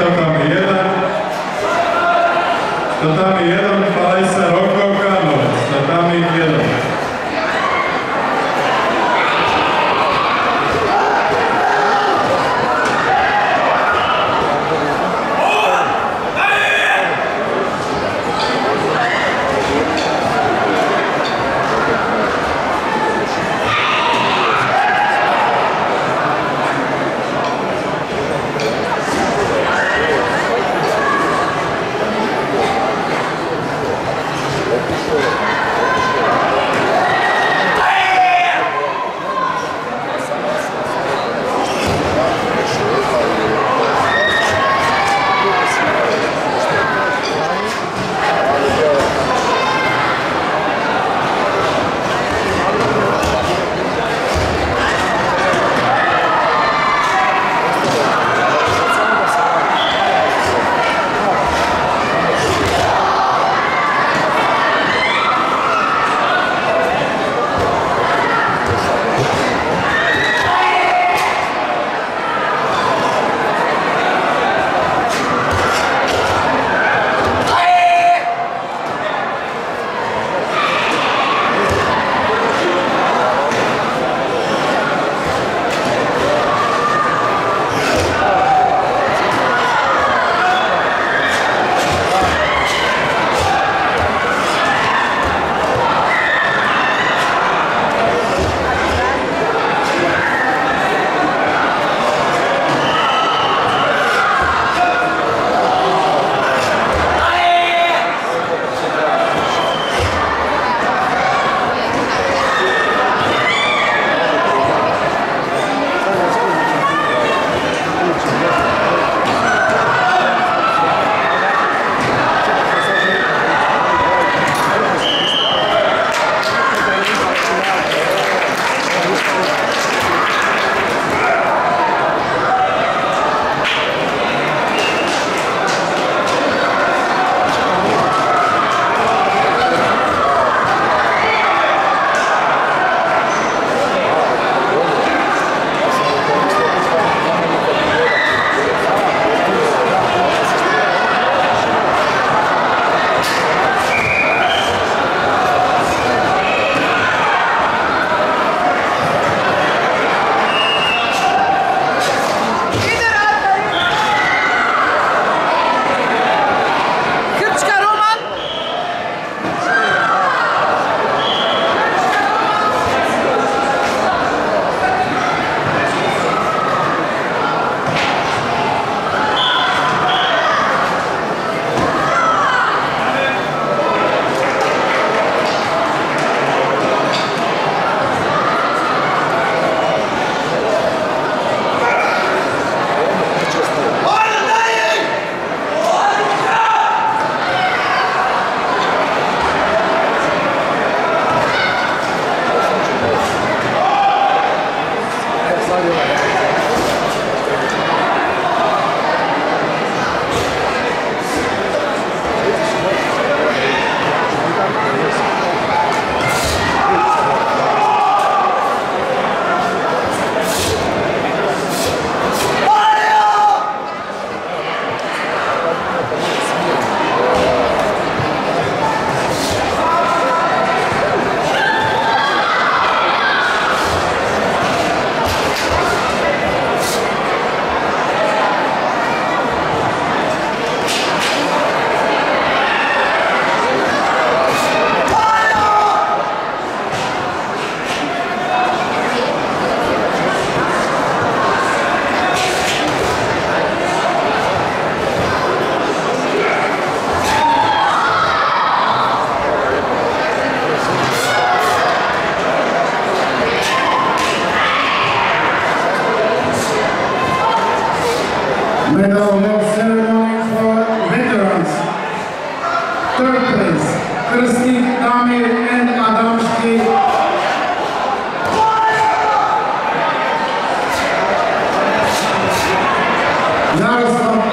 Thank you. Jaroslav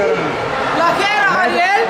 La guerra, Ariel.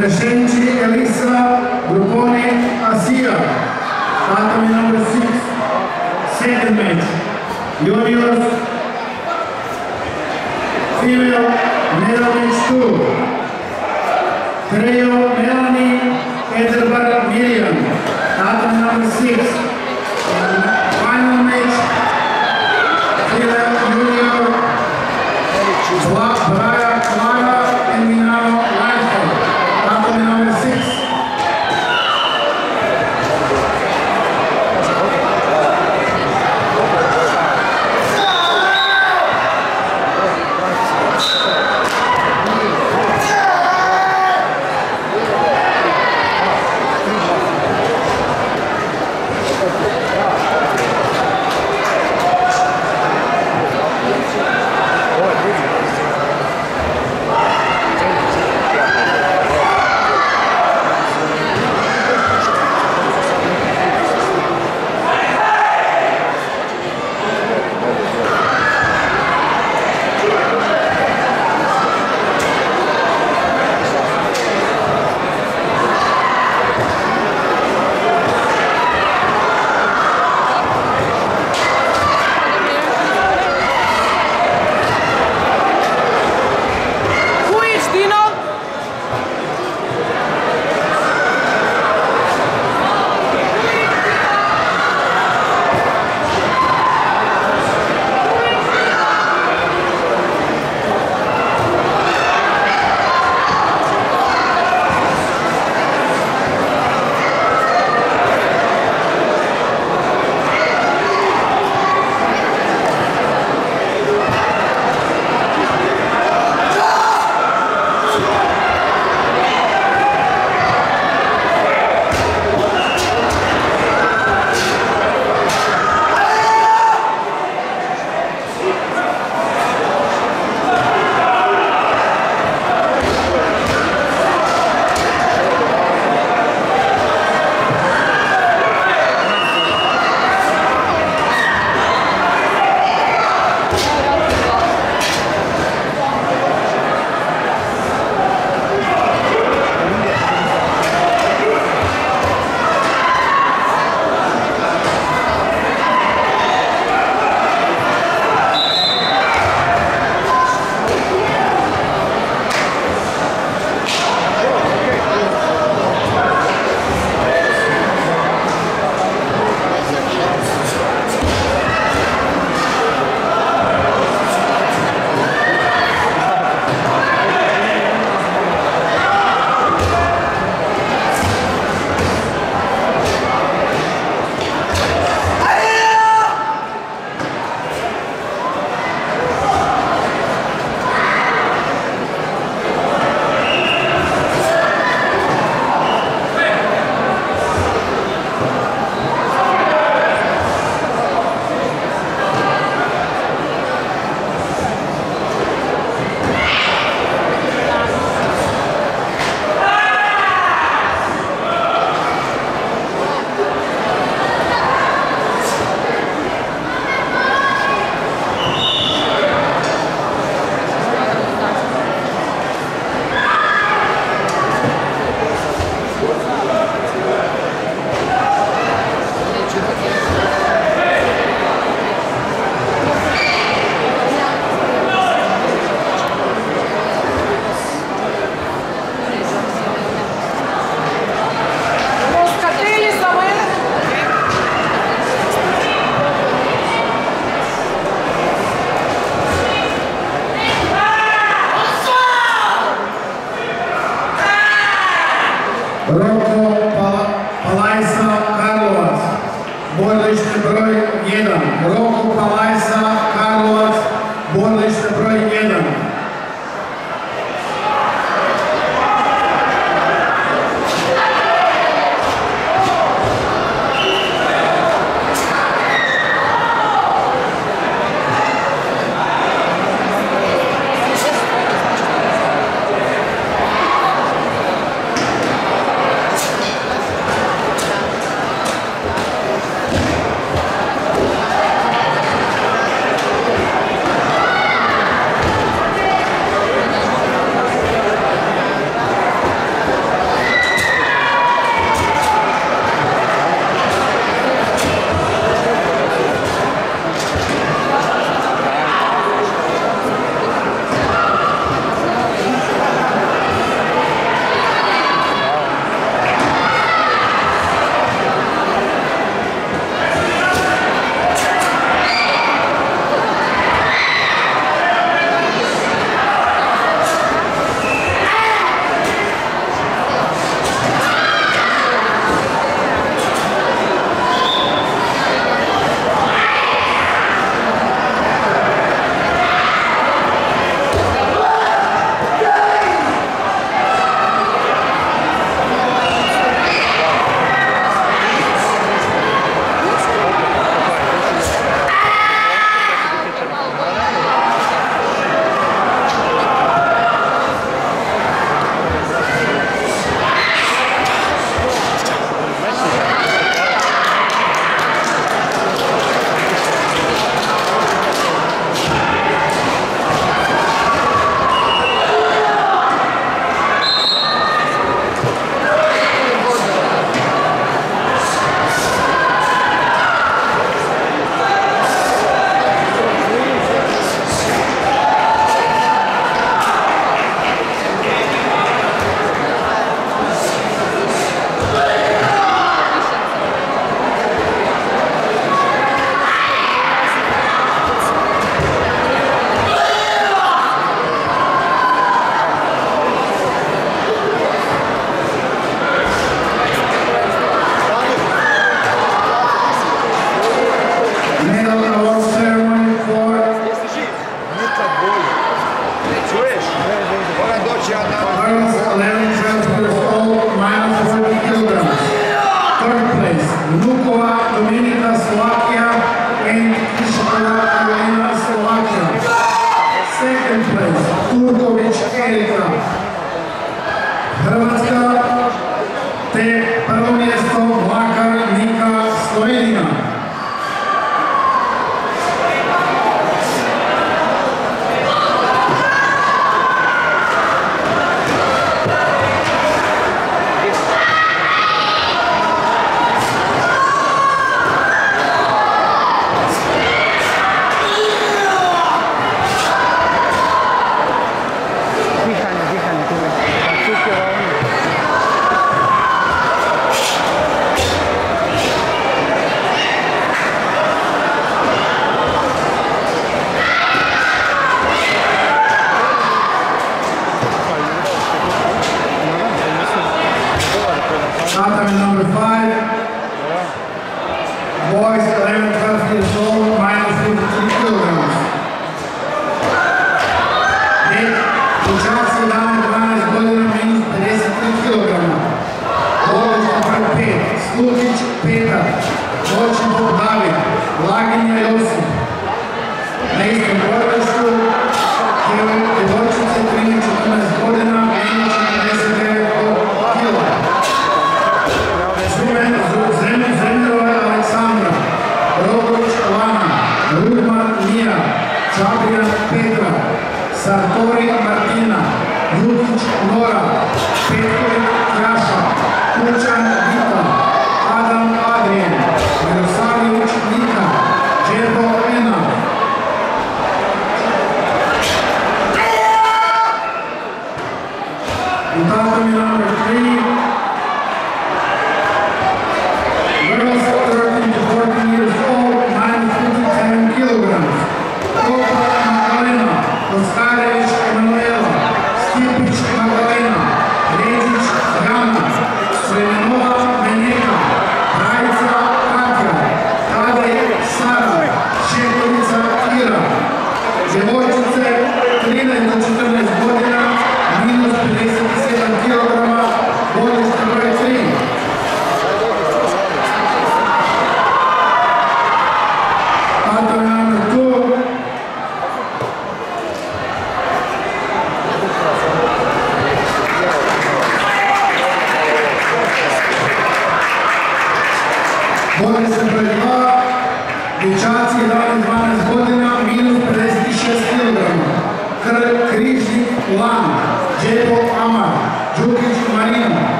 Crescente Elisa Grupone Asia, item número 6. Settlement. Juniors